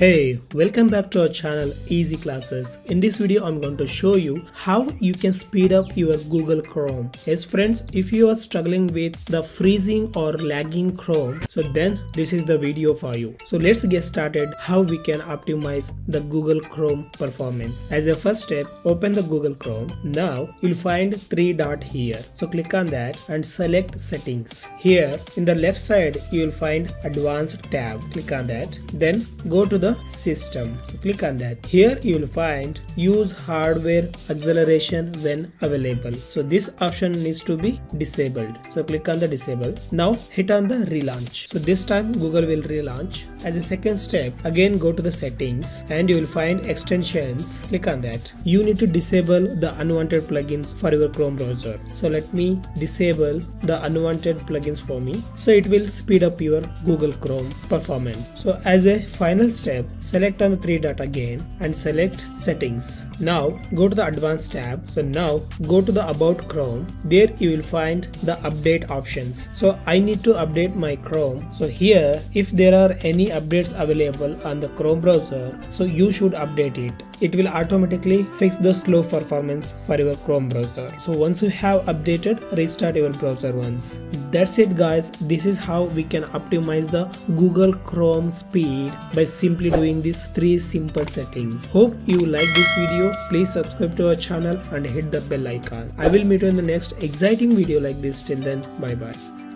Hey, welcome back to our channel Easy Classes. In this video, I'm going to show you how you can speed up your Google Chrome. Yes friends, if you are struggling with the freezing or lagging Chrome, so then this is the video for you. So let's get started how we can optimize the Google Chrome performance. As a first step, open the Google Chrome. Now you'll find three dot here. So click on that and select settings. Here in the left side, you'll find advanced tab. Click on that. Then go to the system. So click on that. Here you will find use hardware acceleration when available. So this option needs to be disabled. So click on the disable. Now hit on the relaunch. So this time google will relaunch as a second step. Again go to the settings and you will find extensions. Click on that. You need to disable the unwanted plugins for your chrome browser. So let me disable the unwanted plugins for me. So it will speed up your google chrome performance. So as a final step select on the three dot again and select settings. Now go to the advanced tab. So now go to the about Chrome. There you will find the update options. So I need to update my Chrome. So here if there are any updates available on the Chrome browser, so you should update it. It will automatically fix the slow performance for your Chrome browser. So once you have updated, restart your browser once. That's it guys. This is how we can optimize the Google Chrome speed by simply doing these three simple settings. Hope you like this video. Please subscribe to our channel and hit the bell icon. I will meet you in the next exciting video like this. Till then, bye bye.